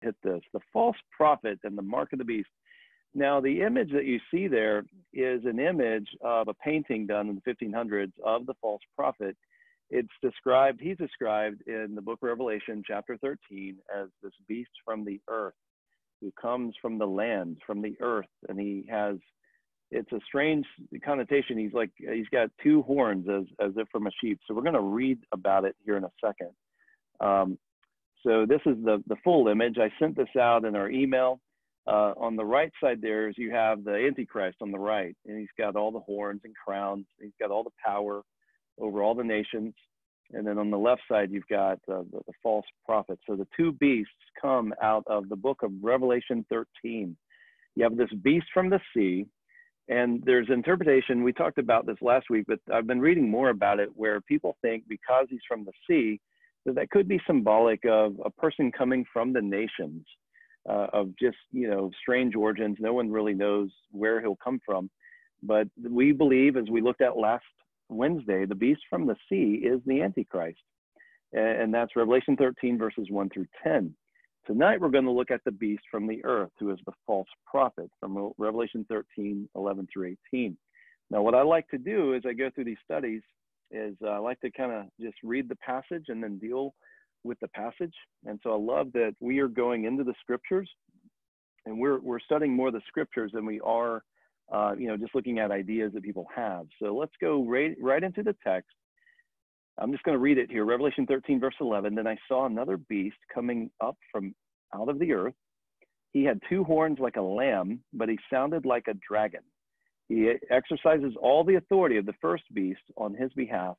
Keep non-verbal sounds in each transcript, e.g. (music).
hit this the false prophet and the mark of the beast. Now, the image that you see there is an image of a painting done in the 1500s of the false prophet. It's described, he's described in the book of Revelation, chapter 13, as this beast from the earth who comes from the land, from the earth, and he has it's a strange connotation. He's like he's got two horns as as if from a sheep. So we're going to read about it here in a second. Um, so this is the the full image. I sent this out in our email. Uh, on the right side there is you have the Antichrist on the right, and he's got all the horns and crowns. He's got all the power over all the nations. And then on the left side, you've got uh, the, the false prophet. So the two beasts come out of the book of Revelation 13. You have this beast from the sea, and there's interpretation. We talked about this last week, but I've been reading more about it where people think because he's from the sea, that that could be symbolic of a person coming from the nations uh, of just, you know, strange origins. No one really knows where he'll come from. But we believe, as we looked at last Wednesday, the beast from the sea is the Antichrist. And that's Revelation 13, verses 1 through 10. Tonight, we're going to look at the beast from the earth, who is the false prophet from Revelation 13, 11 through 18. Now, what I like to do as I go through these studies is uh, I like to kind of just read the passage and then deal with the passage. And so I love that we are going into the scriptures and we're, we're studying more the scriptures than we are, uh, you know, just looking at ideas that people have. So let's go right, right into the text I'm just going to read it here Revelation 13, verse 11. Then I saw another beast coming up from out of the earth. He had two horns like a lamb, but he sounded like a dragon. He exercises all the authority of the first beast on his behalf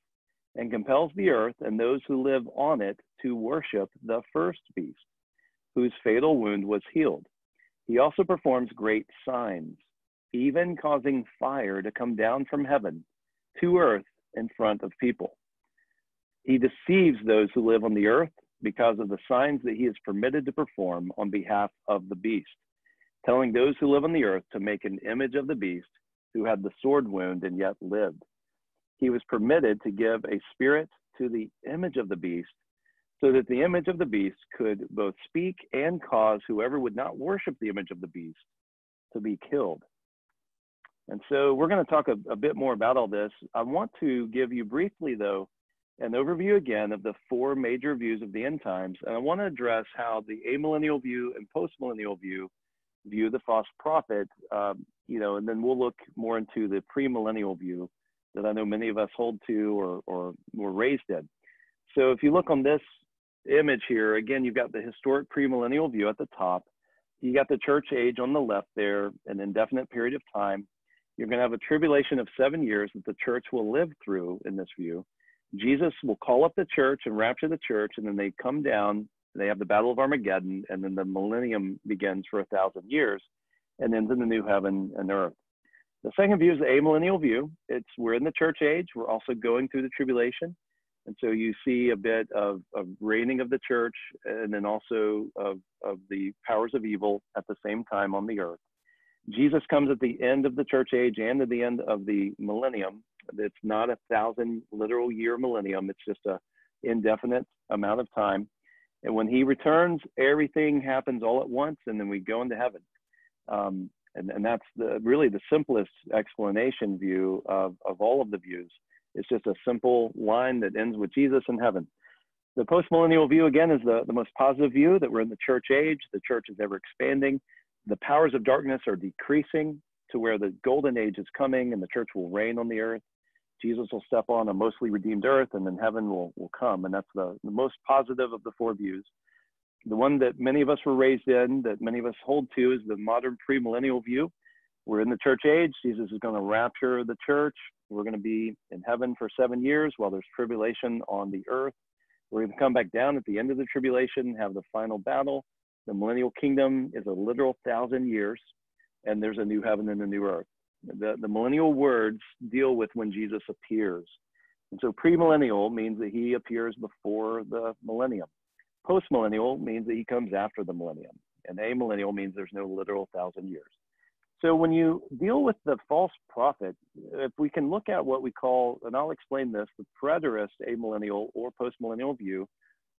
and compels the earth and those who live on it to worship the first beast, whose fatal wound was healed. He also performs great signs, even causing fire to come down from heaven to earth in front of people. He deceives those who live on the earth because of the signs that he is permitted to perform on behalf of the beast, telling those who live on the earth to make an image of the beast who had the sword wound and yet lived. He was permitted to give a spirit to the image of the beast so that the image of the beast could both speak and cause whoever would not worship the image of the beast to be killed. And so we're going to talk a, a bit more about all this. I want to give you briefly, though, an overview again of the four major views of the end times. And I want to address how the amillennial view and postmillennial view view the false prophet, um, you know, and then we'll look more into the premillennial view that I know many of us hold to or, or were raised in. So if you look on this image here, again, you've got the historic premillennial view at the top. You got the church age on the left there, an indefinite period of time. You're going to have a tribulation of seven years that the church will live through in this view. Jesus will call up the church and rapture the church, and then they come down. They have the Battle of Armageddon, and then the millennium begins for a thousand years, and ends in the new heaven and earth. The second view is the amillennial view. It's we're in the church age. We're also going through the tribulation, and so you see a bit of, of reigning of the church, and then also of, of the powers of evil at the same time on the earth. Jesus comes at the end of the church age and at the end of the millennium, it's not a thousand literal year millennium. It's just a indefinite amount of time. And when he returns, everything happens all at once, and then we go into heaven. Um, and, and that's the really the simplest explanation view of, of all of the views. It's just a simple line that ends with Jesus in heaven. The postmillennial view, again, is the, the most positive view that we're in the church age. The church is ever expanding. The powers of darkness are decreasing to where the golden age is coming and the church will reign on the earth. Jesus will step on a mostly redeemed earth, and then heaven will, will come. And that's the, the most positive of the four views. The one that many of us were raised in, that many of us hold to, is the modern premillennial view. We're in the church age. Jesus is going to rapture the church. We're going to be in heaven for seven years while there's tribulation on the earth. We're going to come back down at the end of the tribulation, have the final battle. The millennial kingdom is a literal thousand years, and there's a new heaven and a new earth. The, the millennial words deal with when Jesus appears. And so premillennial means that he appears before the millennium. Postmillennial means that he comes after the millennium. And amillennial means there's no literal thousand years. So when you deal with the false prophet, if we can look at what we call, and I'll explain this, the preterist amillennial or postmillennial view,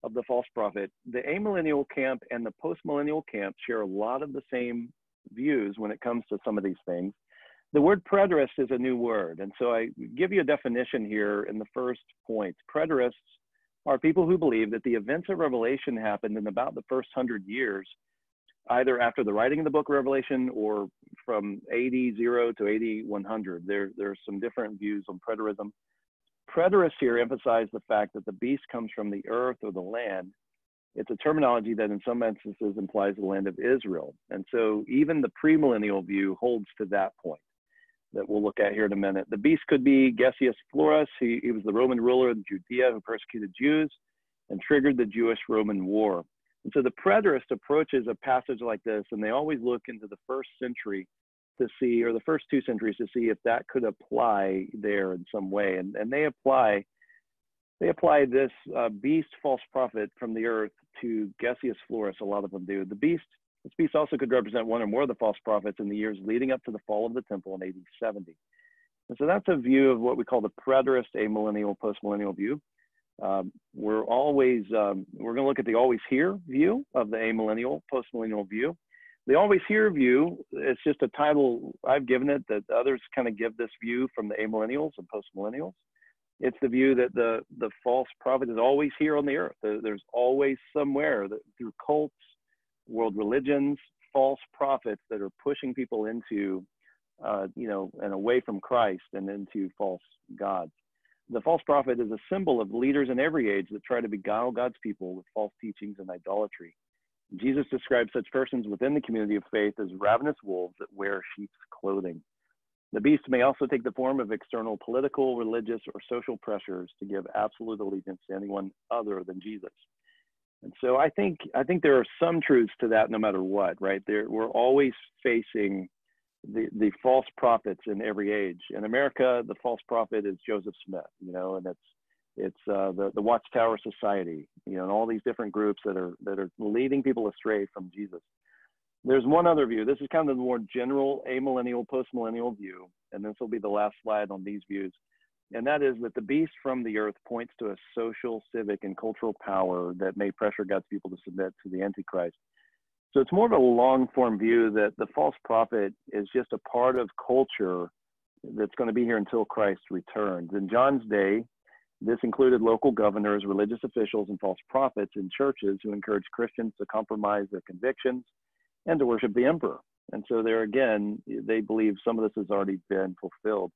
of the false prophet, the amillennial camp and the postmillennial camp share a lot of the same views when it comes to some of these things. The word preterist is a new word. And so I give you a definition here in the first point. Preterists are people who believe that the events of Revelation happened in about the first hundred years, either after the writing of the book of Revelation or from AD 0 to AD 100. There, there are some different views on preterism. Preterists here emphasize the fact that the beast comes from the earth or the land. It's a terminology that in some instances implies the land of Israel. And so even the premillennial view holds to that point that we'll look at here in a minute. The beast could be Gessius Florus. He, he was the Roman ruler of Judea who persecuted Jews and triggered the Jewish Roman War. And so the preterist approaches a passage like this, and they always look into the first century to see, or the first two centuries to see if that could apply there in some way. And, and they apply they apply this uh, beast false prophet from the earth to Gessius Florus. A lot of them do. The beast this beast also could represent one or more of the false prophets in the years leading up to the fall of the temple in AD 70. And so that's a view of what we call the preterist amillennial postmillennial view. Um, we're always um, we're going to look at the always here view of the amillennial postmillennial view. The always here view it's just a title I've given it that others kind of give this view from the amillennials and postmillennials. It's the view that the the false prophet is always here on the earth. There's always somewhere that through cults world religions, false prophets that are pushing people into, uh, you know, and away from Christ and into false gods. The false prophet is a symbol of leaders in every age that try to beguile God's people with false teachings and idolatry. Jesus describes such persons within the community of faith as ravenous wolves that wear sheep's clothing. The beast may also take the form of external political, religious, or social pressures to give absolute allegiance to anyone other than Jesus. And so I think I think there are some truths to that, no matter what, right? There, we're always facing the the false prophets in every age. In America, the false prophet is Joseph Smith, you know, and it's it's uh, the the Watchtower Society, you know, and all these different groups that are that are leading people astray from Jesus. There's one other view. This is kind of the more general amillennial, postmillennial view, and this will be the last slide on these views and that is that the beast from the earth points to a social, civic, and cultural power that may pressure God's people to submit to the Antichrist. So it's more of a long form view that the false prophet is just a part of culture that's going to be here until Christ returns. In John's day, this included local governors, religious officials, and false prophets in churches who encouraged Christians to compromise their convictions and to worship the emperor. And so, there again, they believe some of this has already been fulfilled.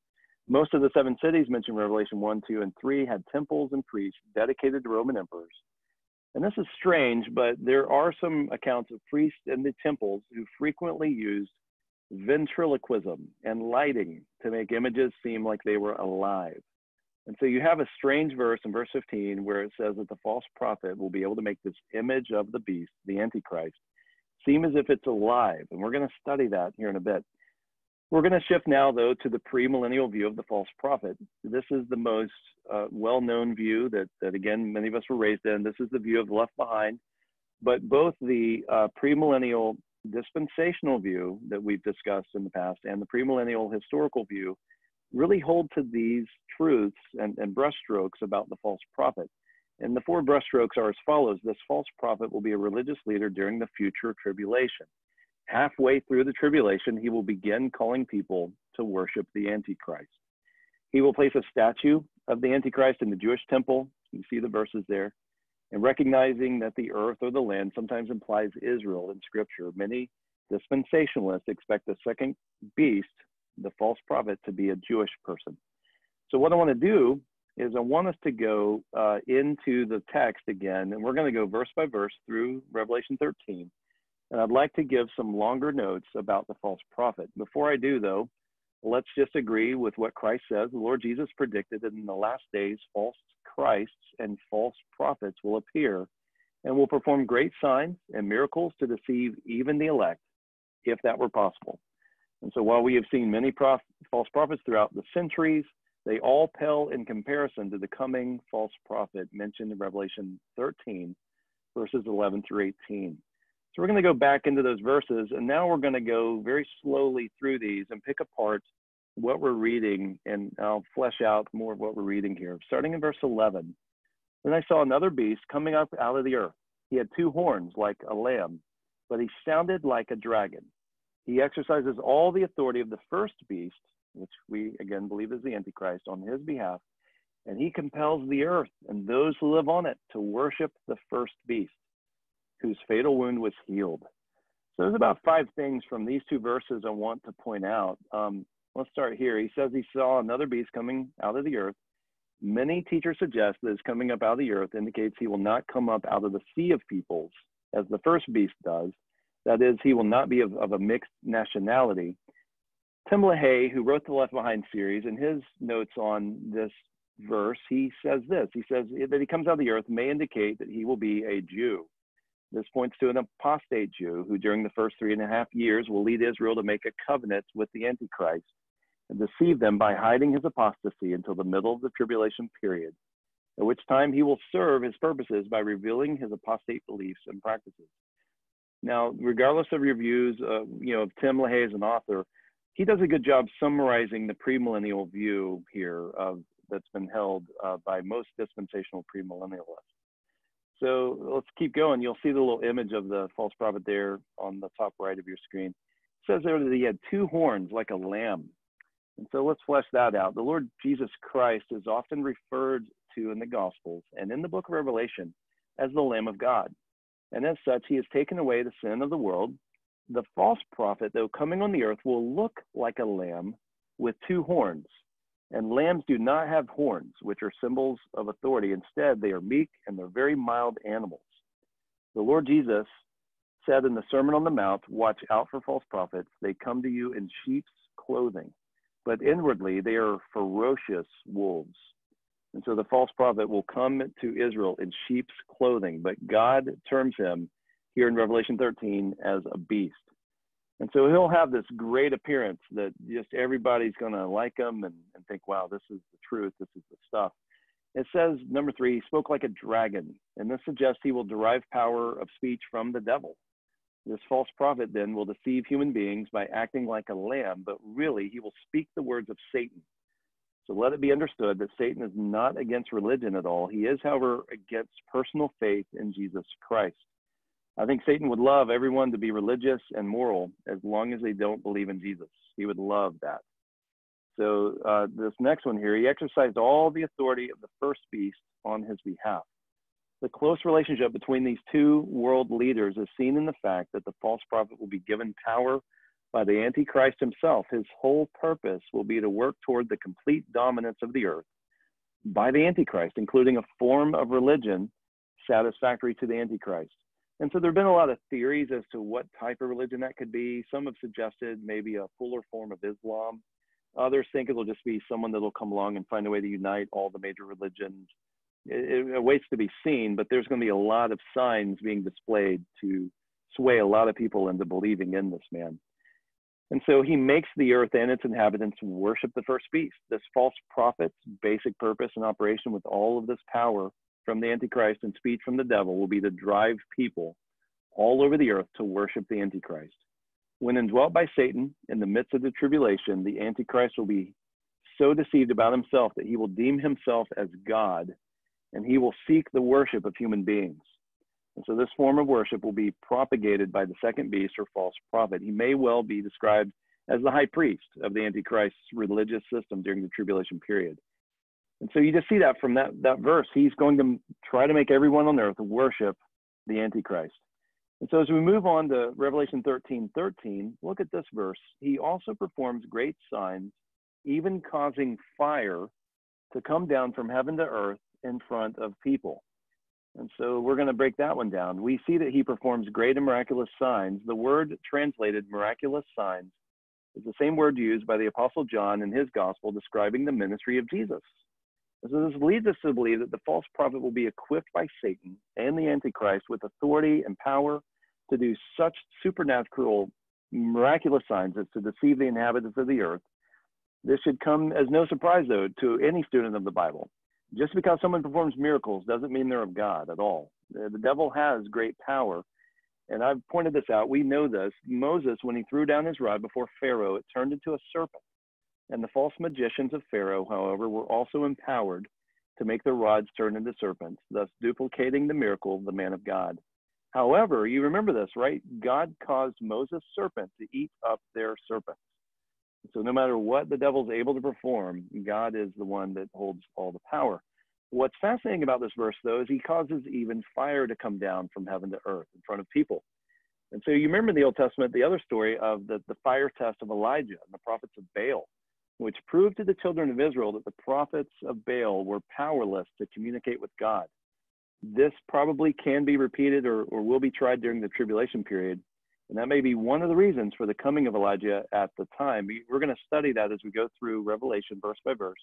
Most of the seven cities mentioned in Revelation 1, 2, and 3 had temples and priests dedicated to Roman emperors. And this is strange, but there are some accounts of priests in the temples who frequently used ventriloquism and lighting to make images seem like they were alive. And so you have a strange verse in verse 15 where it says that the false prophet will be able to make this image of the beast, the Antichrist, seem as if it's alive. And we're going to study that here in a bit. We're going to shift now, though, to the premillennial view of the false prophet. This is the most uh, well-known view that, that, again, many of us were raised in. This is the view of left behind. But both the uh, premillennial dispensational view that we've discussed in the past and the premillennial historical view really hold to these truths and, and brushstrokes about the false prophet. And the four brushstrokes are as follows. This false prophet will be a religious leader during the future tribulation halfway through the tribulation, he will begin calling people to worship the Antichrist. He will place a statue of the Antichrist in the Jewish temple. You see the verses there. And recognizing that the earth or the land sometimes implies Israel in scripture, many dispensationalists expect the second beast, the false prophet, to be a Jewish person. So, what I want to do is I want us to go uh, into the text again, and we're going to go verse by verse through Revelation 13. And I'd like to give some longer notes about the false prophet. Before I do, though, let's just agree with what Christ says. The Lord Jesus predicted that in the last days, false Christs and false prophets will appear and will perform great signs and miracles to deceive even the elect, if that were possible. And so while we have seen many prof- false prophets throughout the centuries, they all pale in comparison to the coming false prophet mentioned in Revelation 13, verses 11 through 18. So we're going to go back into those verses, and now we're going to go very slowly through these and pick apart what we're reading, and I'll flesh out more of what we're reading here. Starting in verse 11, Then I saw another beast coming up out of the earth. He had two horns like a lamb, but he sounded like a dragon. He exercises all the authority of the first beast, which we again believe is the Antichrist, on his behalf, and he compels the earth and those who live on it to worship the first beast, whose fatal wound was healed. So there's about five things from these two verses I want to point out. Um, let's start here. He says he saw another beast coming out of the earth. Many teachers suggest that his coming up out of the earth indicates he will not come up out of the sea of peoples, as the first beast does. That is, he will not be of, of a mixed nationality. Tim LaHaye, who wrote the Left Behind series, in his notes on this verse, he says this. He says that he comes out of the earth may indicate that he will be a Jew. This points to an apostate Jew who, during the first three and a half years, will lead Israel to make a covenant with the Antichrist and deceive them by hiding his apostasy until the middle of the tribulation period, at which time he will serve his purposes by revealing his apostate beliefs and practices. Now, regardless of your views, uh, you know, of Tim LaHaye as an author, he does a good job summarizing the premillennial view here of, that's been held uh, by most dispensational premillennialists. So let's keep going. You'll see the little image of the false prophet there on the top right of your screen. It says there that he had two horns like a lamb. And so let's flesh that out. The Lord Jesus Christ is often referred to in the Gospels and in the book of Revelation as the Lamb of God. And as such, he has taken away the sin of the world. The false prophet, though coming on the earth, will look like a lamb with two horns. And lambs do not have horns, which are symbols of authority. Instead, they are meek and they're very mild animals. The Lord Jesus said in the Sermon on the Mount, Watch out for false prophets. They come to you in sheep's clothing, but inwardly they are ferocious wolves. And so the false prophet will come to Israel in sheep's clothing, but God terms him here in Revelation 13 as a beast. And so he'll have this great appearance that just everybody's going to like him and, and think, wow, this is the truth. This is the stuff. It says, number three, he spoke like a dragon. And this suggests he will derive power of speech from the devil. This false prophet then will deceive human beings by acting like a lamb, but really he will speak the words of Satan. So let it be understood that Satan is not against religion at all. He is, however, against personal faith in Jesus Christ. I think Satan would love everyone to be religious and moral as long as they don't believe in Jesus. He would love that. So, uh, this next one here, he exercised all the authority of the first beast on his behalf. The close relationship between these two world leaders is seen in the fact that the false prophet will be given power by the Antichrist himself. His whole purpose will be to work toward the complete dominance of the earth by the Antichrist, including a form of religion satisfactory to the Antichrist. And so there have been a lot of theories as to what type of religion that could be. Some have suggested maybe a fuller form of Islam. Others think it'll just be someone that'll come along and find a way to unite all the major religions. It, it, it waits to be seen, but there's going to be a lot of signs being displayed to sway a lot of people into believing in this man. And so he makes the earth and its inhabitants worship the first beast. This false prophet's basic purpose and operation with all of this power from the Antichrist and speech from the devil will be to drive people all over the earth to worship the Antichrist. When indwelt by Satan in the midst of the tribulation, the Antichrist will be so deceived about himself that he will deem himself as God and he will seek the worship of human beings. And so this form of worship will be propagated by the second beast or false prophet. He may well be described as the high priest of the Antichrist's religious system during the tribulation period. And so you just see that from that, that verse. He's going to try to make everyone on earth worship the Antichrist. And so as we move on to Revelation 13 13, look at this verse. He also performs great signs, even causing fire to come down from heaven to earth in front of people. And so we're going to break that one down. We see that he performs great and miraculous signs. The word translated miraculous signs is the same word used by the Apostle John in his gospel describing the ministry of Jesus. So this leads us to believe that the false prophet will be equipped by Satan and the Antichrist with authority and power to do such supernatural, miraculous signs as to deceive the inhabitants of the earth. This should come as no surprise, though, to any student of the Bible. Just because someone performs miracles doesn't mean they're of God at all. The devil has great power. And I've pointed this out. We know this. Moses, when he threw down his rod before Pharaoh, it turned into a serpent. And the false magicians of Pharaoh, however, were also empowered to make their rods turn into serpents, thus duplicating the miracle of the man of God. However, you remember this, right? God caused Moses' serpent to eat up their serpents. So no matter what the devil's able to perform, God is the one that holds all the power. What's fascinating about this verse, though, is he causes even fire to come down from heaven to earth in front of people. And so you remember in the Old Testament the other story of the, the fire test of Elijah and the prophets of Baal, which proved to the children of Israel that the prophets of Baal were powerless to communicate with God. This probably can be repeated or, or will be tried during the tribulation period. And that may be one of the reasons for the coming of Elijah at the time. We're going to study that as we go through Revelation verse by verse.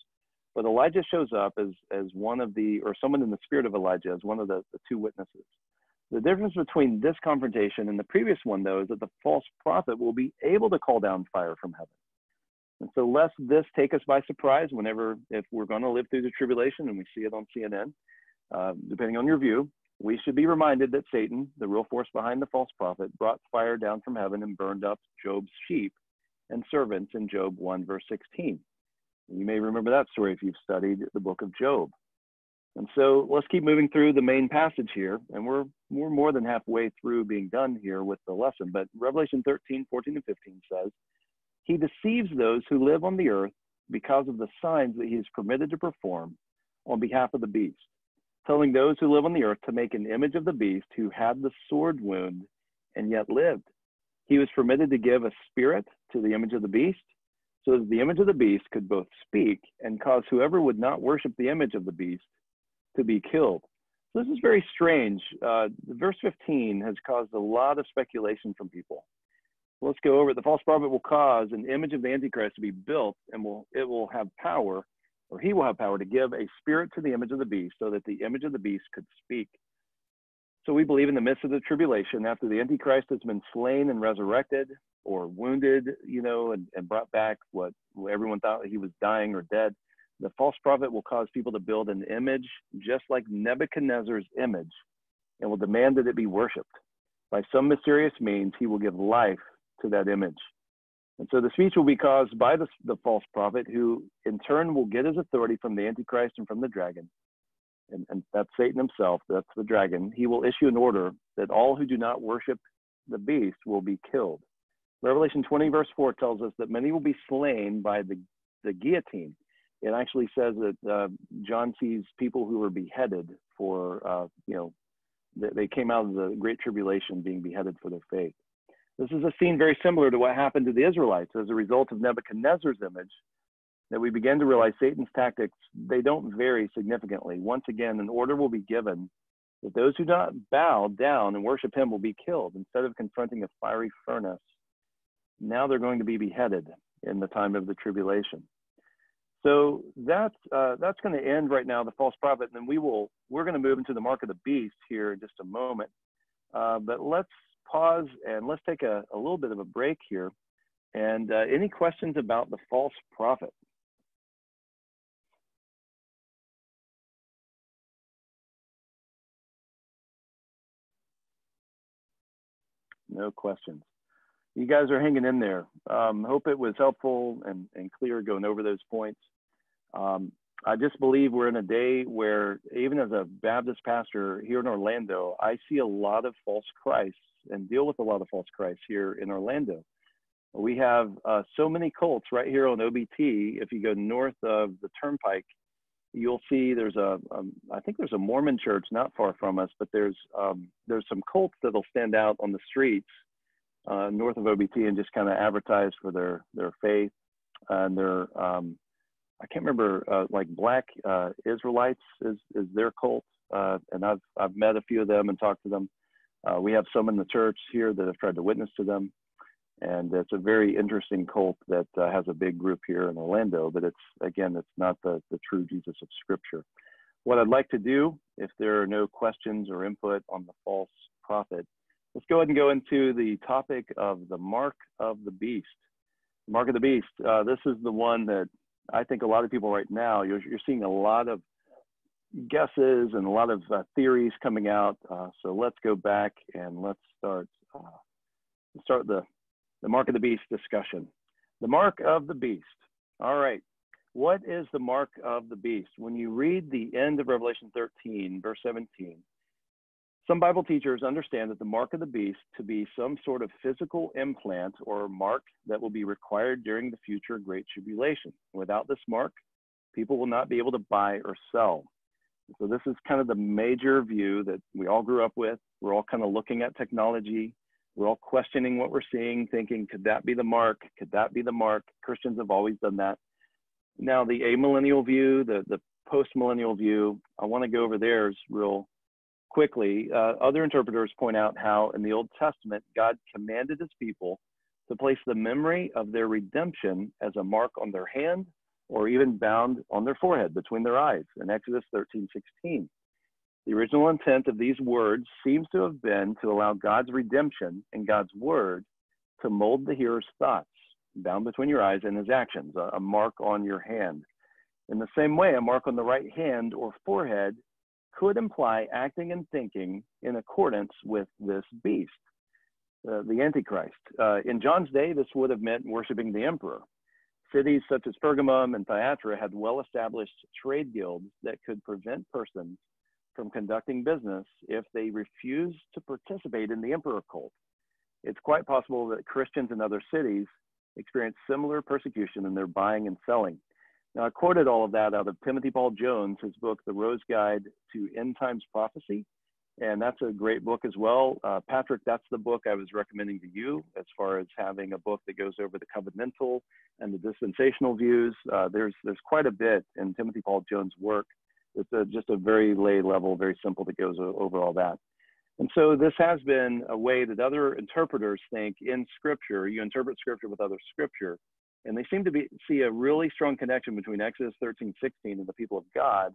But Elijah shows up as, as one of the, or someone in the spirit of Elijah, as one of the, the two witnesses. The difference between this confrontation and the previous one, though, is that the false prophet will be able to call down fire from heaven. And so, lest this take us by surprise whenever, if we're going to live through the tribulation and we see it on CNN, uh, depending on your view, we should be reminded that Satan, the real force behind the false prophet, brought fire down from heaven and burned up Job's sheep and servants in Job 1, verse 16. You may remember that story if you've studied the book of Job. And so let's keep moving through the main passage here. And we're, we're more than halfway through being done here with the lesson. But Revelation 13, 14, and 15 says, He deceives those who live on the earth because of the signs that he is permitted to perform on behalf of the beast, telling those who live on the earth to make an image of the beast who had the sword wound and yet lived. He was permitted to give a spirit to the image of the beast so that the image of the beast could both speak and cause whoever would not worship the image of the beast to be killed. So this is very strange. Uh, verse 15 has caused a lot of speculation from people. Let's go over it. The false prophet will cause an image of the Antichrist to be built, and will it will have power, or he will have power to give a spirit to the image of the beast, so that the image of the beast could speak. So we believe in the midst of the tribulation, after the Antichrist has been slain and resurrected, or wounded, you know, and, and brought back what everyone thought he was dying or dead, the false prophet will cause people to build an image just like Nebuchadnezzar's image and will demand that it be worshiped. By some mysterious means, he will give life to that image. And so the speech will be caused by the, the false prophet, who in turn will get his authority from the Antichrist and from the dragon. And, and that's Satan himself, that's the dragon. He will issue an order that all who do not worship the beast will be killed. Revelation 20, verse 4 tells us that many will be slain by the, the guillotine it actually says that uh, John sees people who were beheaded for, uh, you know, they came out of the Great Tribulation being beheaded for their faith. This is a scene very similar to what happened to the Israelites as a result of Nebuchadnezzar's image. That we begin to realize Satan's tactics, they don't vary significantly. Once again, an order will be given that those who do not bow down and worship him will be killed instead of confronting a fiery furnace. Now they're going to be beheaded in the time of the tribulation. So that's uh, that's going to end right now, the false prophet, and then we will we're going to move into the mark of the beast here in just a moment. Uh, but let's pause and let's take a, a, little bit of a break here. And uh, any questions about the false prophet? No questions. You guys are hanging in there. Um, hope it was helpful and, and clear going over those points. Um, I just believe we're in a day where, even as a Baptist pastor here in Orlando, I see a lot of false Christs and deal with a lot of false Christs here in Orlando. We have uh, so many cults right here on OBT. If you go north of the Turnpike, you'll see there's a, um, I think there's a Mormon church not far from us, but there's um, there's some cults that'll stand out on the streets uh, north of OBT and just kind of advertise for their their faith and their um, I can't remember uh, like Black uh, Israelites is is their cult, uh, and I've I've met a few of them and talked to them. Uh, we have some in the church here that have tried to witness to them, and it's a very interesting cult that uh, has a big group here in Orlando. But it's again, it's not the the true Jesus of Scripture. What I'd like to do, if there are no questions or input on the false prophet, let's go ahead and go into the topic of the mark of the beast. Mark of the beast. Uh, this is the one that I think a lot of people right now, you're, you're seeing a lot of guesses and a lot of uh, theories coming out. Uh, so let's go back and let's start uh, start the the mark of the beast discussion. The mark of the beast. All right. What is the mark of the beast? When you read the end of Revelation 13, verse 17, some Bible teachers understand that the mark of the beast to be some sort of physical implant or mark that will be required during the future great tribulation. Without this mark, people will not be able to buy or sell. So this is kind of the major view that we all grew up with. We're all kind of looking at technology. We're all questioning what we're seeing, thinking, could that be the mark? Could that be the mark? Christians have always done that. Now the amillennial view, the, the post-millennial view, I want to go over theirs real quickly, uh, other interpreters point out how in the Old Testament, God commanded his people to place the memory of their redemption as a mark on their hand or even bound on their forehead between their eyes in Exodus 13 16. The original intent of these words seems to have been to allow God's redemption and God's word to mold the hearer's thoughts, bound between your eyes and his actions, a, mark on your hand. In the same way, a mark on the right hand or forehead could imply acting and thinking in accordance with this beast, uh, the Antichrist. Uh, in John's day, this would have meant worshiping the emperor. Cities such as Pergamum and Thyatira had well established trade guilds that could prevent persons from conducting business if they refused to participate in the emperor cult. It's quite possible that Christians in other cities experienced similar persecution in their buying and selling. Now, I quoted all of that out of Timothy Paul Jones, his book, The Rose Guide to End Times Prophecy. And that's a great book as well. Uh, Patrick, that's the book I was recommending to you as far as having a book that goes over the covenantal and the dispensational views. Uh, there's, there's quite a bit in Timothy Paul Jones' work. It's a, just a very lay level, very simple that goes over all that. And so this has been a way that other interpreters think in scripture, you interpret scripture with other scripture, and they seem to be see a really strong connection between Exodus 13, 16 and the people of God,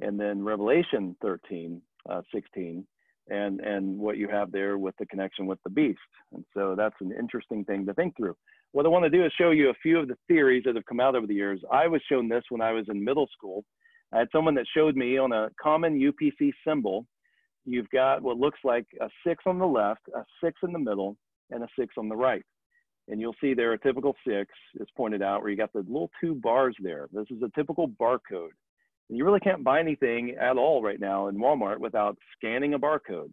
and then Revelation 13, uh, 16, and and what you have there with the connection with the beast. And so that's an interesting thing to think through. What I want to do is show you a few of the theories that have come out over the years. I was shown this when I was in middle school. I had someone that showed me on a common UPC symbol, you've got what looks like a six on the left, a six in the middle, and a six on the right. And you'll see there a typical six is pointed out where you got the little two bars there. This is a typical barcode. You really can't buy anything at all right now in Walmart without scanning a barcode.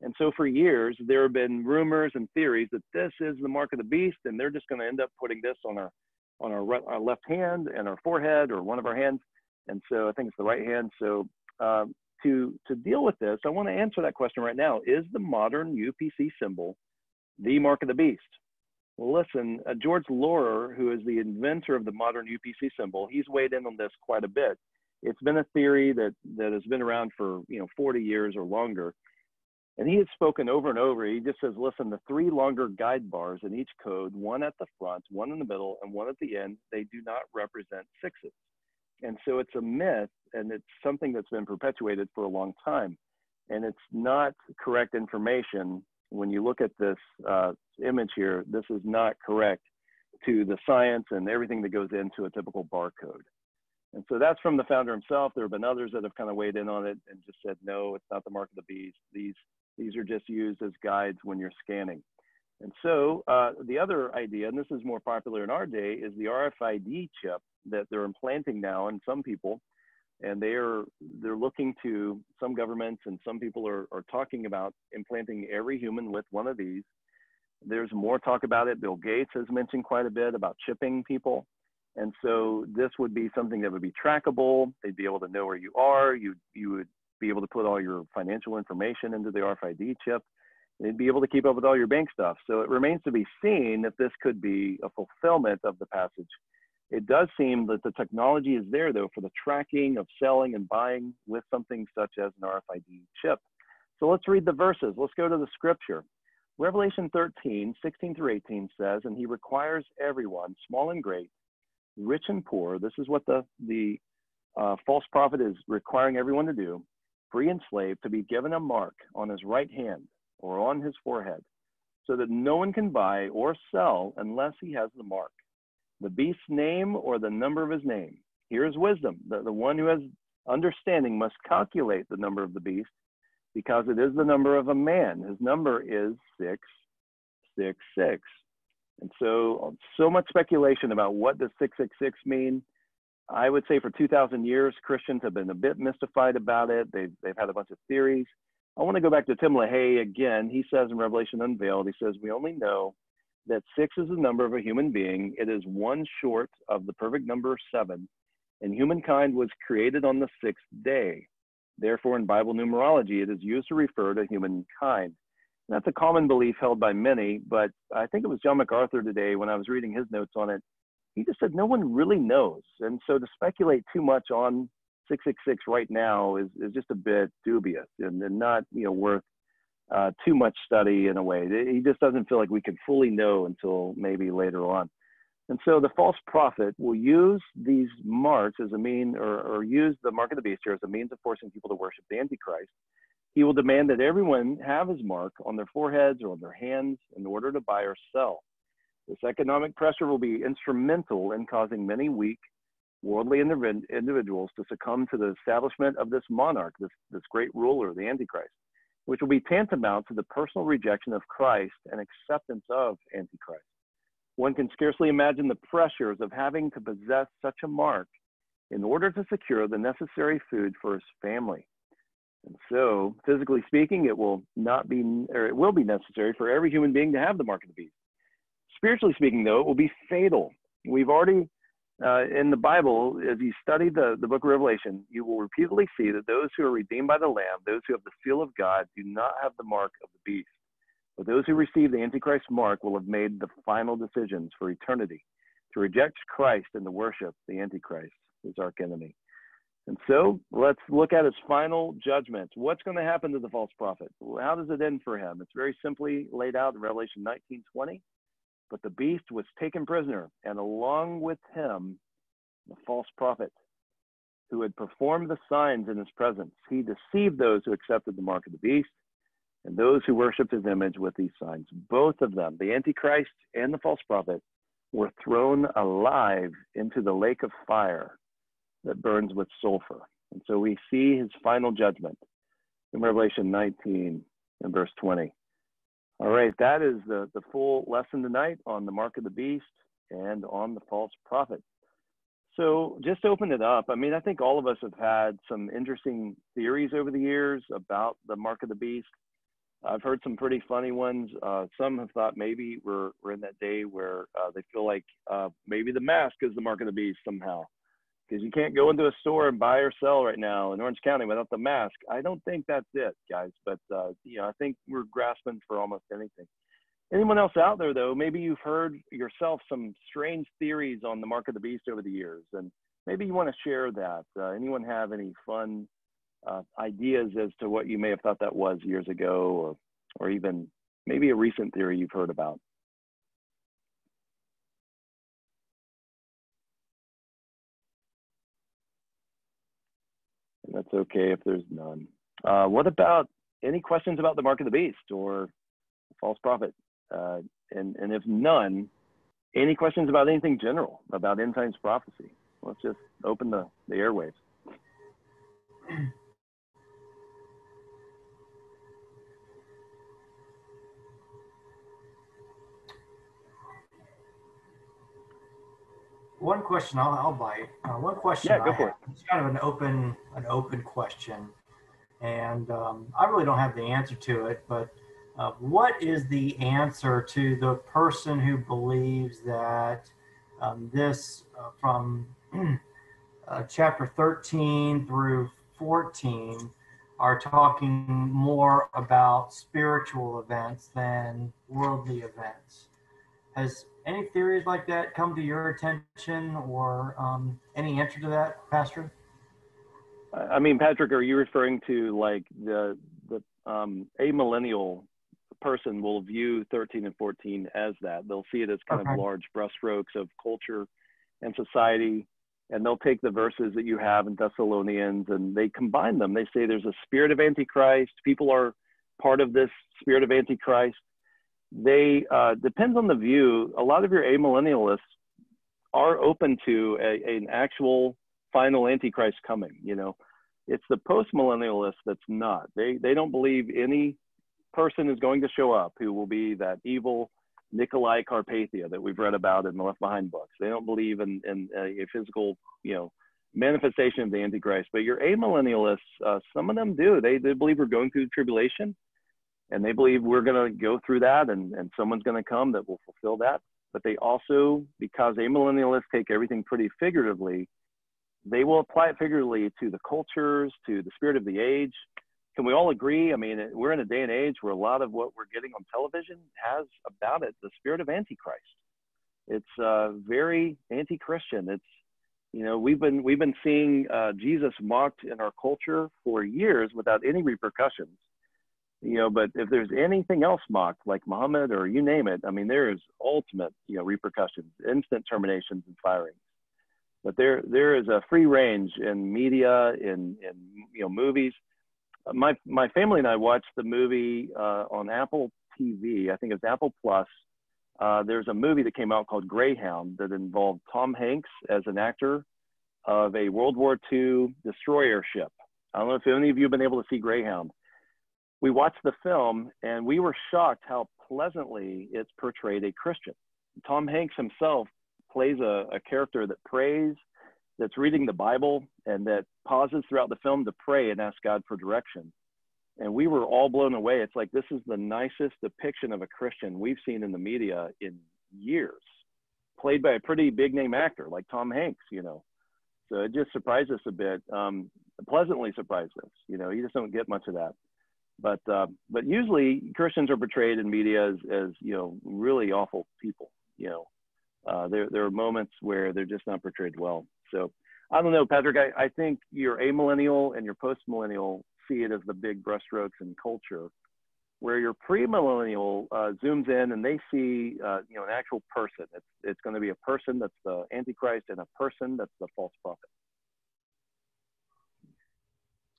And so for years, there have been rumors and theories that this is the mark of the beast, and they're just going to end up putting this on our on our, our, left hand and our forehead or one of our hands. And so I think it's the right hand. So um, to to deal with this, I want to answer that question right now: Is the modern UPC symbol the mark of the beast? Well, listen, uh, George Laurer, who is the inventor of the modern UPC symbol, he's weighed in on this quite a bit. It's been a theory that, that has been around for you know 40 years or longer. And he has spoken over and over. He just says, listen, the three longer guide bars in each code, one at the front, one in the middle, and one at the end, they do not represent sixes. And so it's a myth, and it's something that's been perpetuated for a long time. And it's not correct information when you look at this uh, image here, this is not correct to the science and everything that goes into a typical barcode. And so that's from the founder himself. There have been others that have kind of weighed in on it and just said, no, it's not the mark of the beast. These, these are just used as guides when you're scanning. And so uh, the other idea, and this is more popular in our day, is the RFID chip that they're implanting now in some people and they are they're looking to some governments and some people are, are talking about implanting every human with one of these there's more talk about it bill gates has mentioned quite a bit about chipping people and so this would be something that would be trackable they'd be able to know where you are you you would be able to put all your financial information into the rfid chip they'd be able to keep up with all your bank stuff so it remains to be seen if this could be a fulfillment of the passage it does seem that the technology is there, though, for the tracking of selling and buying with something such as an RFID chip. So let's read the verses. Let's go to the scripture. Revelation 13, 16 through 18 says, And he requires everyone, small and great, rich and poor. This is what the, the uh, false prophet is requiring everyone to do free and slave, to be given a mark on his right hand or on his forehead, so that no one can buy or sell unless he has the mark the beast's name or the number of his name. Here is wisdom. The, the one who has understanding must calculate the number of the beast because it is the number of a man. His number is 666. And so, so much speculation about what does 666 mean. I would say for 2,000 years, Christians have been a bit mystified about it. They've, they've had a bunch of theories. I want to go back to Tim LaHaye again. He says in Revelation Unveiled, he says, We only know that six is the number of a human being. It is one short of the perfect number seven, and humankind was created on the sixth day. Therefore, in Bible numerology, it is used to refer to humankind. That's a common belief held by many, but I think it was John MacArthur today when I was reading his notes on it. He just said no one really knows. And so to speculate too much on 666 right now is, is just a bit dubious and, and not you know worth uh, too much study in a way. He just doesn't feel like we can fully know until maybe later on. And so the false prophet will use these marks as a mean, or, or use the mark of the beast here as a means of forcing people to worship the Antichrist. He will demand that everyone have his mark on their foreheads or on their hands in order to buy or sell. This economic pressure will be instrumental in causing many weak, worldly individuals to succumb to the establishment of this monarch, this, this great ruler, the Antichrist, which will be tantamount to the personal rejection of Christ and acceptance of Antichrist. One can scarcely imagine the pressures of having to possess such a mark in order to secure the necessary food for his family. And so, physically speaking, it will not be, or it will be necessary for every human being to have the mark of the beast. Spiritually speaking, though, it will be fatal. We've already, uh, in the Bible, as you study the, the book of Revelation, you will repeatedly see that those who are redeemed by the Lamb, those who have the seal of God, do not have the mark of the beast. But those who receive the Antichrist mark will have made the final decisions for eternity to reject Christ and to worship the Antichrist, his arch enemy. And so let's look at his final judgment. What's going to happen to the false prophet? How does it end for him? It's very simply laid out in Revelation 19:20. But the beast was taken prisoner, and along with him, the false prophet, who had performed the signs in his presence. He deceived those who accepted the mark of the beast and those who worshiped his image with these signs. Both of them, the Antichrist and the false prophet, were thrown alive into the lake of fire that burns with sulfur. And so we see his final judgment in Revelation 19 and verse 20. All right, that is the, the full lesson tonight on the mark of the beast and on the false prophet. So just open it up. I mean, I think all of us have had some interesting theories over the years about the mark of the beast. I've heard some pretty funny ones. Uh, some have thought maybe we're, we're in that day where uh, they feel like uh, maybe the mask is the mark of the beast somehow. Because you can't go into a store and buy or sell right now in Orange County without the mask. I don't think that's it, guys. But uh, you know, I think we're grasping for almost anything. Anyone else out there, though, maybe you've heard yourself some strange theories on the mark of the beast over the years, and maybe you want to share that. Uh, anyone have any fun uh, ideas as to what you may have thought that was years ago, or or even maybe a recent theory you've heard about. That's okay if there's none. Uh, what about any questions about the mark of the beast or false prophet? Uh, and, and if none, any questions about anything general about end times prophecy? Let's just open the, the airwaves. (clears throat) one question I'll, I'll bite. Uh, one question. Yeah, go I for it. It's kind of an open an open question, and um, I really don't have the answer to it. But uh, what is the answer to the person who believes that um, this uh, from (clears throat) uh, chapter 13 through 14 are talking more about spiritual events than worldly events? Has any theories like that come to your attention or um, any answer to that, Pastor? I mean, Patrick, are you referring to like the the um, amillennial person will view 13 and 14 as that? They'll see it as kind okay. of large brushstrokes of culture and society, and they'll take the verses that you have in Thessalonians and they combine them. They say there's a spirit of Antichrist. People are part of this spirit of Antichrist they uh, depends on the view. A lot of your amillennialists are open to a, an actual final antichrist coming. You know, it's the postmillennialists that's not. They they don't believe any person is going to show up who will be that evil Nicolae Carpathia that we've read about in the Left Behind books. They don't believe in, in a physical, you know, manifestation of the Antichrist. But your amillennialists, uh, some of them do. They, they believe we're going through the tribulation and they believe we're going to go through that and, and someone's going to come that will fulfill that. But they also, because amillennialists take everything pretty figuratively, they will apply it figuratively to the cultures, to the spirit of the age. Can we all agree? I mean, we're in a day and age where a lot of what we're getting on television has about it the spirit of Antichrist. It's uh, very anti-Christian. It's you know we've been we've been seeing uh, Jesus mocked in our culture for years without any repercussions. You know, but if there's anything else mocked, like Muhammad or you name it, I mean, there is ultimate you know repercussions, instant terminations and firings. But there there is a free range in media in in you know movies. My my family and i watched the movie uh, on apple tv i think it's apple plus. Uh, there's a movie that came out called greyhound that involved tom hanks as an actor of a world war ii destroyer ship. I don't know if any of you have been able to see greyhound we watched the film and we were shocked how pleasantly it's portrayed a christian tom hanks himself plays a, a character that prays, that's reading the Bible, and that pauses throughout the film to pray and ask God for direction. And we were all blown away. It's like this is the nicest depiction of a Christian we've seen in the media in years, played by a pretty big name actor like Tom Hanks, you know. So it just surprised us a bit, um, pleasantly surprised us. You know, you just don't get much of that. But uh, but usually Christians are portrayed in media as, as you know really awful people. You know, uh, there there are moments where they're just not portrayed well. So I don't know, Patrick. I, I think your amillennial and your postmillennial see it as the big brushstrokes in culture, where your premillennial uh, zooms in and they see uh, you know an actual person. It's it's going to be a person that's the antichrist and a person that's the false prophet.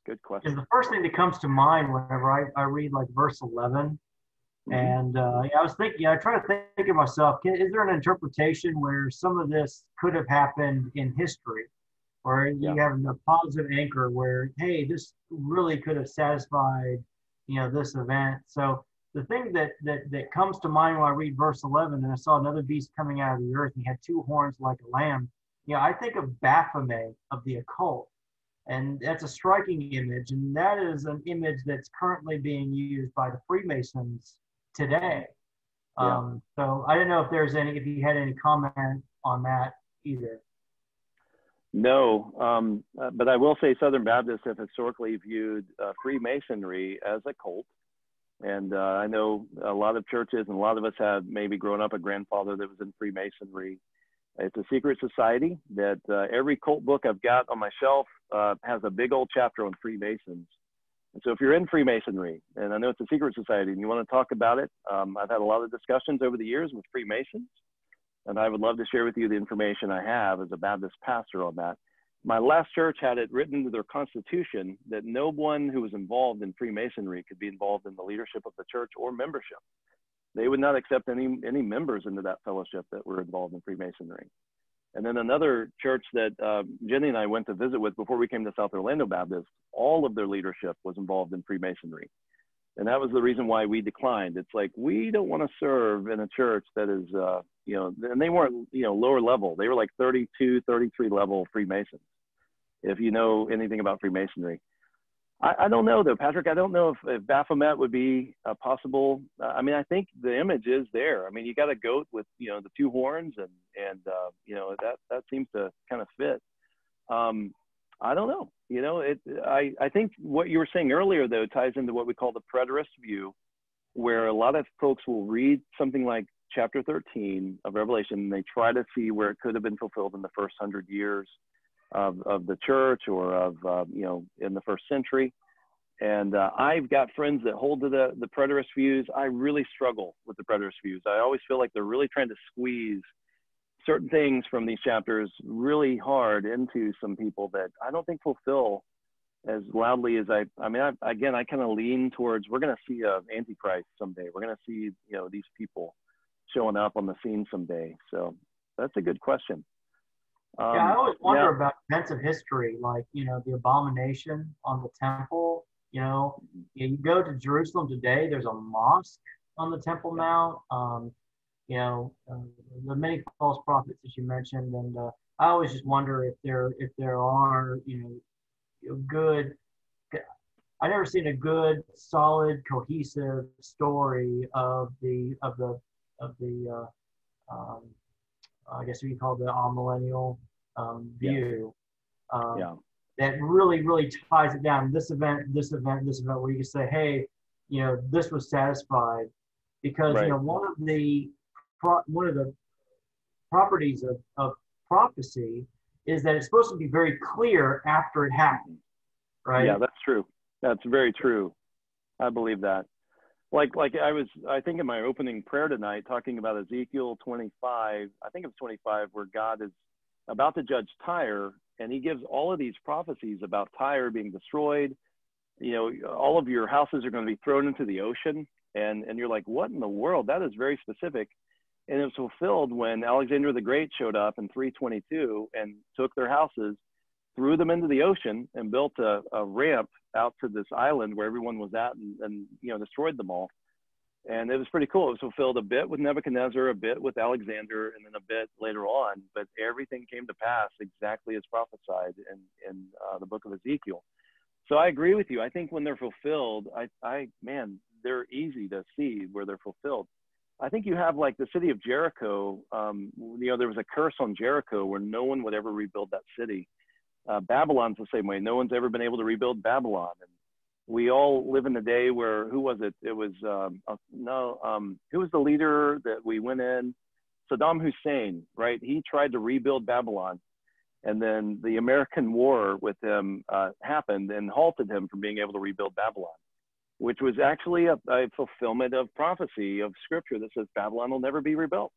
Good question. The first thing that comes to mind whenever I, I read like verse 11 Mm-hmm. And uh, I was thinking, I try to think of myself, is there an interpretation where some of this could have happened in history? Or you yeah. have a positive anchor where, hey, this really could have satisfied, you know, this event. So the thing that, that, that comes to mind when I read verse 11, and I saw another beast coming out of the earth, and he had two horns like a lamb. You know, I think of Baphomet of the occult. And that's a striking image. And that is an image that's currently being used by the Freemasons today. Yeah. Um, so I don't know if there's any, if you had any comment on that either. No, um, uh, but I will say Southern Baptists have historically viewed uh, Freemasonry as a cult. And uh, I know a lot of churches and a lot of us have maybe grown up a grandfather that was in Freemasonry. It's a secret society that uh, every cult book I've got on my shelf uh, has a big old chapter on Freemasons. And so if you're in Freemasonry, and I know it's a secret society and you want to talk about it, um, I've had a lot of discussions over the years with Freemasons, and I would love to share with you the information I have as a Baptist pastor on that. My last church had it written into their constitution that no one who was involved in Freemasonry could be involved in the leadership of the church or membership. They would not accept any, any members into that fellowship that were involved in Freemasonry. And then another church that uh, Jenny and I went to visit with before we came to South Orlando Baptist, all of their leadership was involved in Freemasonry. And that was the reason why we declined. It's like, we don't want to serve in a church that is, uh, you know, and they weren't, you know, lower level. They were like 32, 33 level Freemasons, if you know anything about Freemasonry. I, I, don't know though, Patrick. I don't know if, if Baphomet would be a possible. Uh, I mean, I think the image is there. I mean, you got a goat with you know the two horns, and and uh, you know that that seems to kind of fit. Um, I don't know. You know, it. I I think what you were saying earlier though ties into what we call the preterist view, where a lot of folks will read something like chapter 13 of Revelation, and they try to see where it could have been fulfilled in the first hundred years of, of the church or of, uh, you know, in the first century. And uh, I've got friends that hold to the, the preterist views. I really struggle with the preterist views. I always feel like they're really trying to squeeze certain things from these chapters really hard into some people that I don't think fulfill as loudly as I, I mean, I, again, I kind of lean towards, we're going to see a antichrist someday. We're going to see, you know, these people showing up on the scene someday. So that's a good question. Um, yeah, I always wonder yeah. about events of history, like you know the abomination on the temple. You know, you go to Jerusalem today. There's a mosque on the Temple Mount. Um, you know, uh, the many false prophets that you mentioned, and uh, I always just wonder if there if there are you know good. I never seen a good, solid, cohesive story of the of the of the uh, um, I guess we call the amillennial um, view. Yeah. Um, yeah. That really, really ties it down. This event, this event, this event, where you can say, hey, you know, this was satisfied, because right. you know one of the one of the properties of, of prophecy is that it's supposed to be very clear after it happened, right? Yeah, that's true. That's very true. I believe that. Like, like I was, I think in my opening prayer tonight, talking about Ezekiel 25, I think it was 25, where God is about to judge Tyre, and He gives all of these prophecies about Tyre being destroyed. You know, all of your houses are going to be thrown into the ocean, and and you're like, what in the world? That is very specific and it was fulfilled when Alexander the Great showed up in 322 and took their houses, threw them into the ocean, and built a, a ramp out to this island where everyone was at, and, and you know destroyed them all. And it was pretty cool. It was fulfilled a bit with Nebuchadnezzar, a bit with Alexander, and then a bit later on. But everything came to pass exactly as prophesied in in uh, the book of Ezekiel. So I agree with you. I think when they're fulfilled, I, I man, they're easy to see where they're fulfilled I think you have like the city of Jericho. Um, you know, there was a curse on Jericho where no one would ever rebuild that city. Uh, Babylon's the same way. No one's ever been able to rebuild Babylon. And we all live in a day where who was it? It was um, uh, no. Um, who was the leader that we went in? Saddam Hussein, right? He tried to rebuild Babylon, and then the American War with him uh, happened and halted him from being able to rebuild Babylon which was actually a, a, fulfillment of prophecy of scripture that says Babylon will never be rebuilt.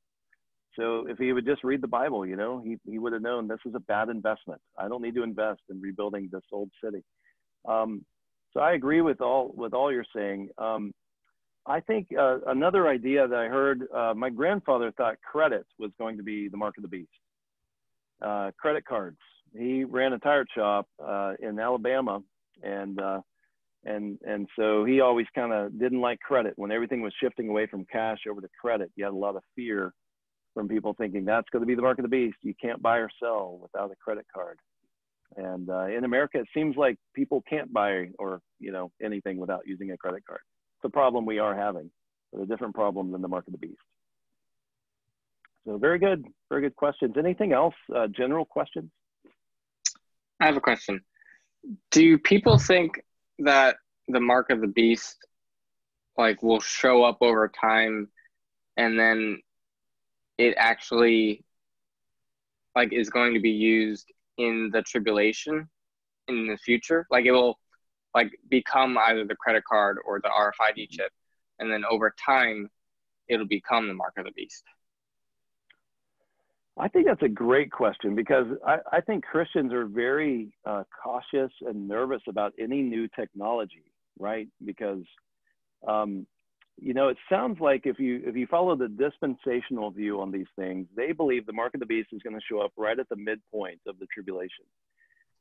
So if he would just read the Bible, you know, he, he would have known this is a bad investment. I don't need to invest in rebuilding this old city. Um, so I agree with all with all you're saying. Um, I think uh, another idea that I heard, uh, my grandfather thought credit was going to be the mark of the beast. Uh, credit cards. He ran a tire shop uh, in Alabama, and uh, and and so he always kind of didn't like credit when everything was shifting away from cash over to credit he had a lot of fear from people thinking that's going to be the mark of the beast. You can't buy or sell without a credit card. And uh, in america it seems like people can't buy or you know anything without using a credit card. It's a problem we are having but a different problem than the mark of the beast. So very good. Very good questions. Anything else? Uh, general questions? I have a question. Do people think that the mark of the beast like will show up over time and then it actually like is going to be used in the tribulation in the future. Like it will like become either the credit card or the RFID chip and then over time it'll become the mark of the beast. I think that's a great question because I, I think Christians are very uh, cautious and nervous about any new technology, right? Because, um, you know, it sounds like if you if you follow the dispensational view on these things, they believe the mark of the beast is going to show up right at the midpoint of the tribulation.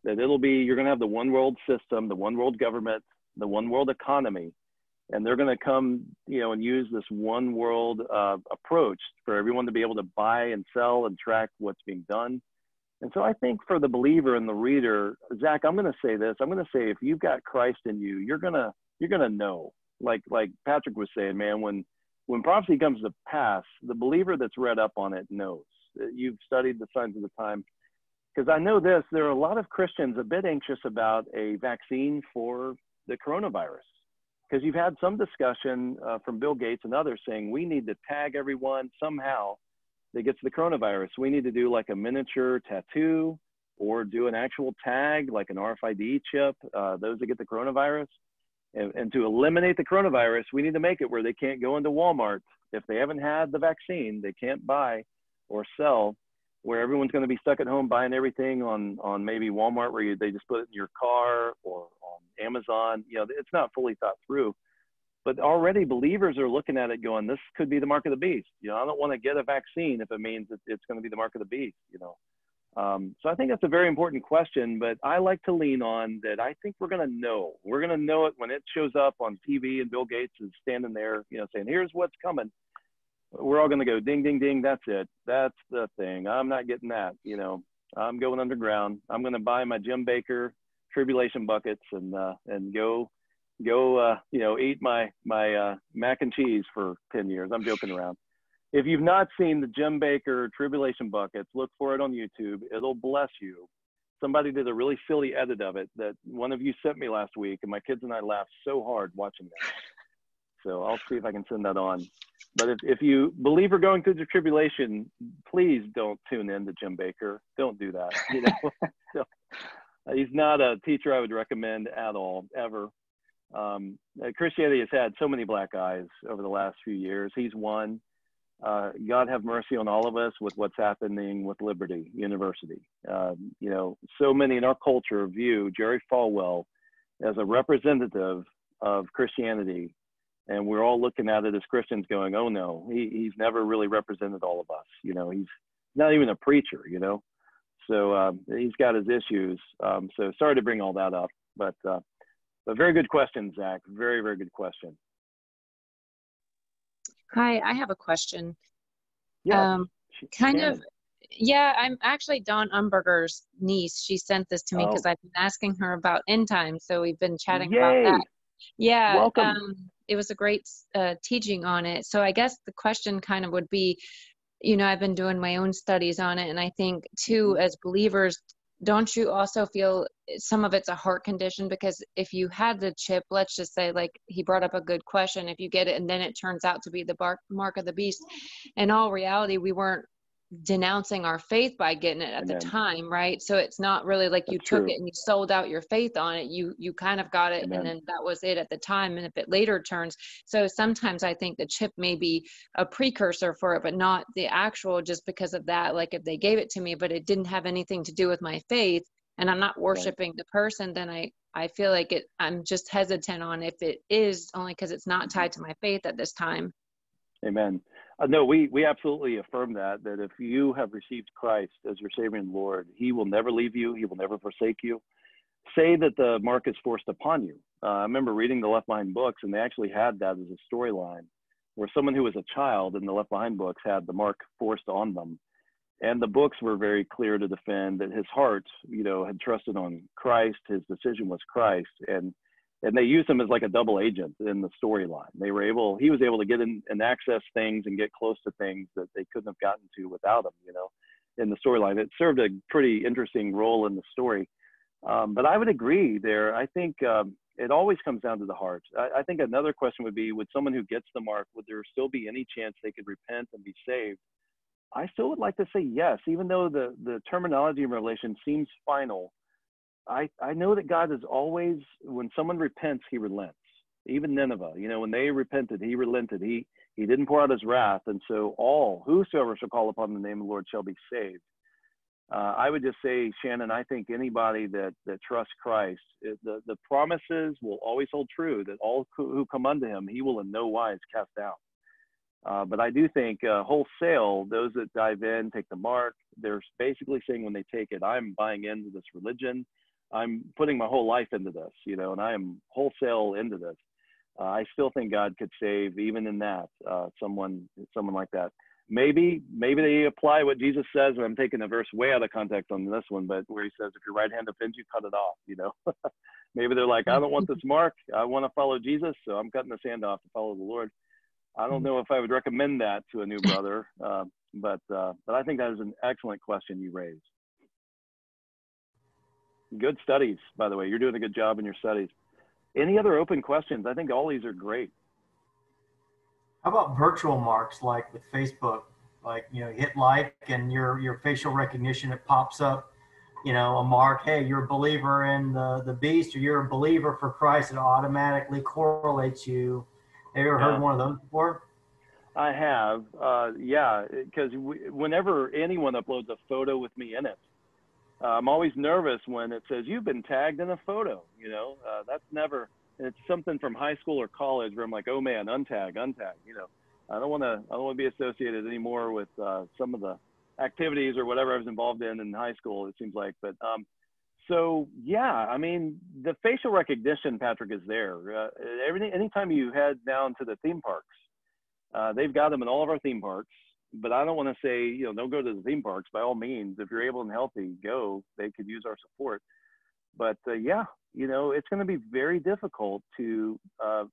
That it'll be you're going to have the one world system, the one world government, the one world economy, and they're going to come, you know, and use this one world uh, approach for everyone to be able to buy and sell and track what's being done. And so I think for the believer and the reader, Zach, I'm going to say this. I'm going to say if you've got Christ in you, you're gonna you're gonna know. Like like Patrick was saying, man, when when prophecy comes to pass, the believer that's read up on it knows. You've studied the signs of the time. Because I know this, there are a lot of Christians a bit anxious about a vaccine for the coronavirus because you've had some discussion uh, from Bill Gates and others saying we need to tag everyone somehow that gets the coronavirus. We need to do like a miniature tattoo or do an actual tag like an RFID chip, uh, those that get the coronavirus. And, and to eliminate the coronavirus, we need to make it where they can't go into Walmart. If they haven't had the vaccine, they can't buy or sell where everyone's going to be stuck at home buying everything on on maybe Walmart where you, they just put it in your car or on Amazon. You know, it's not fully thought through. But already believers are looking at it going, this could be the mark of the beast. You know, I don't want to get a vaccine if it means it's going to be the mark of the beast, you know. Um, so I think that's a very important question, but I like to lean on that I think we're going to know. We're going to know it when it shows up on TV and Bill Gates is standing there, you know, saying, here's what's coming we're all going to go ding, ding, ding. That's it. That's the thing. I'm not getting that. You know, I'm going underground. I'm going to buy my Jim Bakker tribulation buckets and uh, and go go uh, you know eat my my uh, mac and cheese for 10 years. I'm joking around. If you've not seen the Jim Bakker tribulation buckets, look for it on YouTube. It'll bless you. Somebody did a really silly edit of it that one of you sent me last week, and my kids and I laughed so hard watching that. So I'll see if I can send that on. But if, if you believe we're going through the tribulation, please don't tune in to Jim Bakker. Don't do that. You know, (laughs) (laughs) uh, he's not a teacher I would recommend at all, ever. Um, uh, Christianity has had so many black eyes over the last few years. He's one. Uh, God have mercy on all of us with what's happening with Liberty University. Um, you know, so many in our culture view Jerry Falwell as a representative of Christianity and we're all looking at it as Christians going, oh no, he, he's never really represented all of us. You know, he's not even a preacher, you know. So um, he's got his issues. Um, so sorry to bring all that up, but uh, but very good question, Zach. Very very good question. Hi, I have a question. Yeah. Um, kind of. Yeah, I'm actually Dawn Umberger's niece. She sent this to me because oh. I've been asking her about end time, so we've been chatting Yay. about that. Yeah. Welcome. Um, it was a great uh, teaching on it. So I guess the question kind of would be, you know, I've been doing my own studies on it, and I think too, mm-hmm. as believers, don't you also feel some of it's a heart condition? Because if you had the chip let's just say like he brought up a good question if you get it and then it turns out to be the mark of the beast in all reality we weren't denouncing our faith by getting it at Amen. the time right so it's not really like you took it and you sold out your faith on it you you kind of got it Amen. and then that was it at the time and if it later turns so sometimes i think the chip may be a precursor for it but not the actual just because of that like if they gave it to me but it didn't have anything to do with my faith and i'm not worshiping right. the person then i i feel like it i'm just hesitant on if it is only because it's not mm-hmm. tied to my faith at this time amen uh, no, we, we absolutely affirm that, that if you have received Christ as your Savior and Lord, He will never leave you, He will never forsake you. Say that the mark is forced upon you. Uh, I remember reading the Left Behind books, and they actually had that as a storyline where someone who was a child in the Left Behind books had the mark forced on them. And the books were very clear to defend that his heart, you know, had trusted on Christ. His decision was Christ. And and they used him as like a double agent in the storyline. They were able, he was able to get in and access things and get close to things that they couldn't have gotten to without him, you know, in the storyline. It served a pretty interesting role in the story. Um, but I would agree there. I think um, it always comes down to the heart. I, I, think another question would be, would someone who gets the mark, would there still be any chance they could repent and be saved? I still would like to say yes, even though the, the terminology in Revelation seems final I, I know that God is always, when someone repents, he relents. Even Nineveh, you know, when they repented, he relented. He, he didn't pour out his wrath. And so all, whosoever shall call upon the name of the Lord shall be saved. Uh, I would just say, Shannon, I think anybody that, that trusts Christ, it, the, the promises will always hold true that all who come unto him, he will in no wise cast out. Uh, but I do think uh, wholesale, those that dive in, take the mark, they're basically saying when they take it, I'm buying into this religion. I'm putting my whole life into this, you know, and I am wholesale into this. Uh, I still think God could save even in that uh, someone someone like that. Maybe maybe they apply what Jesus says, and I'm taking a verse way out of context on this one, but where he says, "If your right hand offends you, cut it off." You know, (laughs) maybe they're like, "I don't want this mark. I want to follow Jesus, so I'm cutting this hand off to follow the Lord." I don't know if I would recommend that to a new brother, uh, but uh, but I think that is an excellent question you raised good studies, by the way. You're doing a good job in your studies. Any other open questions? I think all these are great. How about virtual marks like with Facebook? Like, you know, hit like and your your facial recognition, it pops up, you know, a mark, hey, you're a believer in the, the beast or you're a believer for Christ. It automatically correlates you. Have you ever yeah. heard one of those before? I have, uh, yeah, because whenever anyone uploads a photo with me in it, uh, I'm always nervous when it says you've been tagged in a photo. You know, uh, that's never. It's something from high school or college where I'm like, oh man, untag, untag. You know, I don't want to. I don't want to be associated anymore with uh, some of the activities or whatever I was involved in in high school. It seems like, but um, so yeah, I mean, the facial recognition, Patrick, is there. Uh, anytime you head down to the theme parks, Uh, they've got them in all of our theme parks, but I don't want to say, you know, don't go to the theme parks. By all means, if you're able and healthy, go. They could use our support. But uh, yeah, you know, it's going to be very difficult to uh,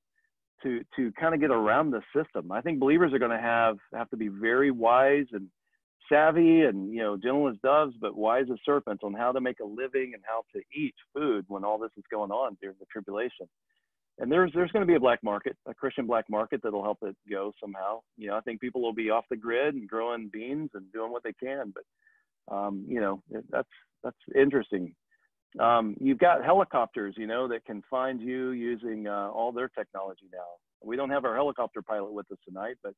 to to kind of get around the system. I think believers are going to have have to be very wise and savvy and you know gentle as doves but wise as serpents on how to make a living and how to eat food when all this is going on during the tribulation and there's there's going to be a black market a christian black market that'll help it go somehow you know i think people will be off the grid and growing beans and doing what they can but um, you know that's that's interesting um, you've got helicopters you know that can find you using uh, all their technology now we don't have our helicopter pilot with us tonight but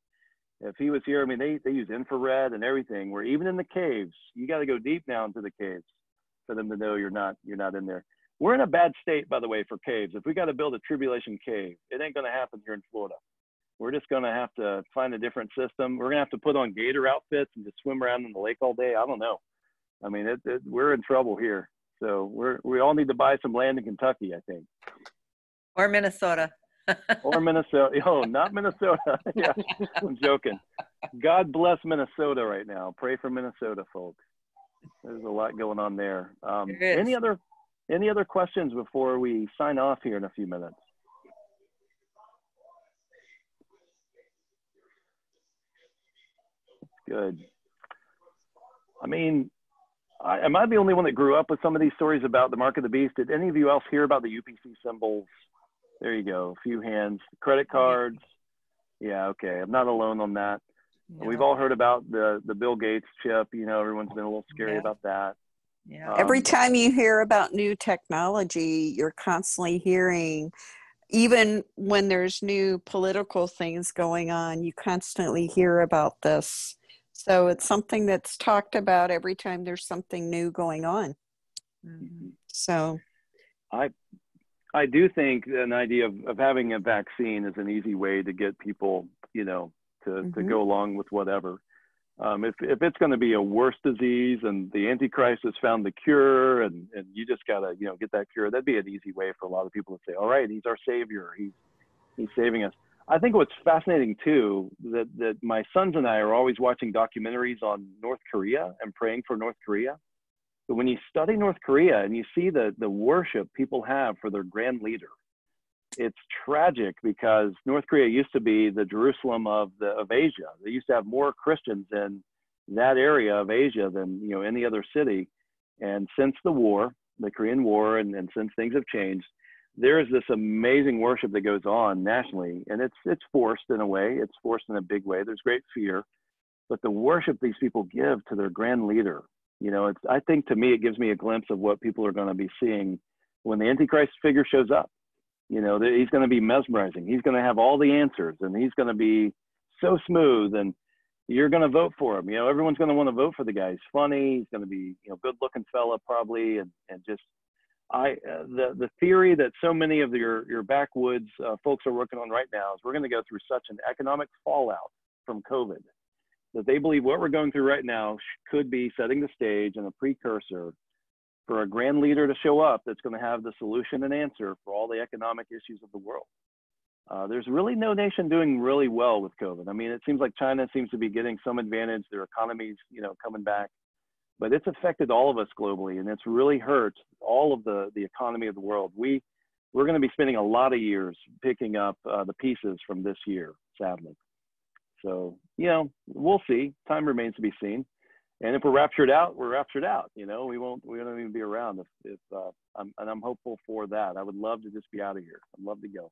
if he was here, I mean, they, they use infrared and everything. Where even in the caves, you got to go deep down into the caves for them to know you're not you're not in there. We're in a bad state, by the way, for caves. If we got to build a tribulation cave, it ain't going to happen here in Florida. We're just going to have to find a different system. We're going to have to put on gator outfits and just swim around in the lake all day. I don't know. I mean, it, it, we're in trouble here. So we're we all need to buy some land in Kentucky, I think. Or Minnesota (laughs) or Minnesota. Oh, not Minnesota. (laughs) yeah, I'm joking. God bless Minnesota right now. Pray for Minnesota, folks. There's a lot going on there. Um, there any other any other questions before we sign off here in a few minutes? Good. I mean, I, am I the only one that grew up with some of these stories about the mark of the beast? Did any of you else hear about the UPC symbols there you go. A few hands. Credit cards. Yeah, okay. I'm not alone on that. No. We've all heard about the the Bill Gates chip. You know, everyone's been a little scary yeah. about that. Yeah. Um, Every time you hear about new technology, you're constantly hearing even when there's new political things going on, you constantly hear about this. So it's something that's talked about every time there's something new going on. Mm-hmm. So I I do think an idea of, of having a vaccine is an easy way to get people, you know, to, mm-hmm. to go along with whatever. Um, if, if it's going to be a worse disease and the Antichrist has found the cure and, and you just got to, you know, get that cure, that'd be an easy way for a lot of people to say, all right, he's our savior. He's, he's saving us. I think what's fascinating too, that, that my sons and I are always watching documentaries on North Korea and praying for North Korea. But when you study North Korea and you see the, the worship people have for their grand leader, it's tragic because North Korea used to be the Jerusalem of, the, of Asia. They used to have more Christians in that area of Asia than you know any other city. And since the war, the Korean War, and, and since things have changed, there is this amazing worship that goes on nationally, and it's it's forced in a way. It's forced in a big way. There's great fear, but the worship these people give to their grand leader you know, it's I think to me it gives me a glimpse of what people are going to be seeing when the Antichrist figure shows up. You know, he's going to be mesmerizing. He's going to have all the answers, and he's going to be so smooth, and you're going to vote for him. You know, everyone's going to want to vote for the guy. He's funny. He's going to be, you know, good-looking fella probably, and and just I uh, the the theory that so many of your your backwoods uh, folks are working on right now is we're going to go through such an economic fallout from COVID that they believe what we're going through right now could be setting the stage and a precursor for a grand leader to show up that's going to have the solution and answer for all the economic issues of the world. Uh, there's really no nation doing really well with COVID. I mean, it seems like China seems to be getting some advantage. Their economy's, you know, coming back, but it's affected all of us globally, and it's really hurt all of the the economy of the world. We we're going to be spending a lot of years picking up uh, the pieces from this year, sadly. So, you know, we'll see. Time remains to be seen. And if we're raptured out, we're raptured out. You know, we won't, we won't even be around if, if uh, I'm, and I'm hopeful for that. I would love to just be out of here. I'd love to go.